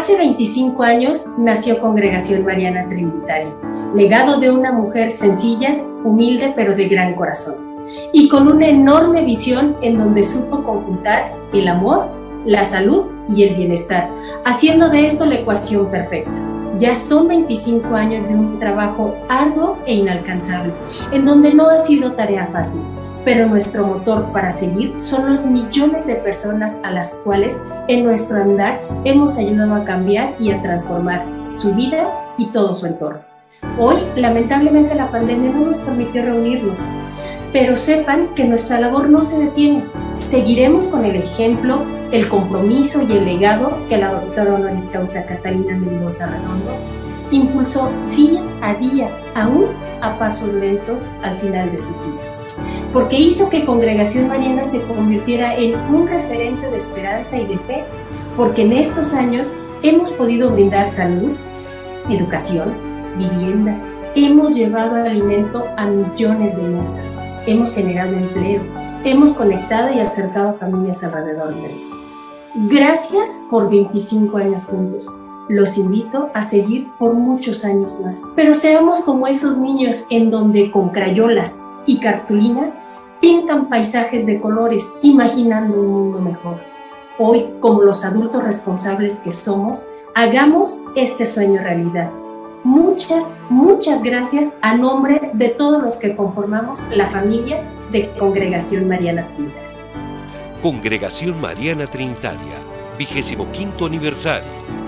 Hace 25 años nació Congregación Mariana Trinitaria, legado de una mujer sencilla, humilde, pero de gran corazón, y con una enorme visión en donde supo conjuntar el amor, la salud y el bienestar, haciendo de esto la ecuación perfecta. Ya son 25 años de un trabajo arduo e inalcanzable, en donde no ha sido tarea fácil, pero nuestro motor para seguir son los millones de personas a las cuales en nuestro andar hemos ayudado a cambiar y a transformar su vida y todo su entorno. Hoy, lamentablemente, la pandemia no nos permitió reunirnos, pero sepan que nuestra labor no se detiene. Seguiremos con el ejemplo, el compromiso y el legado que la doctora honoris causa Catalina Mendoza Redondo impulsó día a día, aún a pasos lentos al final de sus días porque hizo que Congregación Mariana se convirtiera en un referente de esperanza y de fe, porque en estos años hemos podido brindar salud, educación, vivienda, hemos llevado alimento a millones de mesas, hemos generado empleo, hemos conectado y acercado familias alrededor del mundo. Gracias por 25 años juntos. Los invito a seguir por muchos años más. Pero seamos como esos niños en donde con crayolas y cartulina pintan paisajes de colores imaginando un mundo mejor. Hoy, como los adultos responsables que somos, hagamos este sueño realidad. Muchas, muchas gracias a nombre de todos los que conformamos la familia de Congregación Mariana Trinitaria. Congregación Mariana Trinitaria, vigésimo quinto aniversario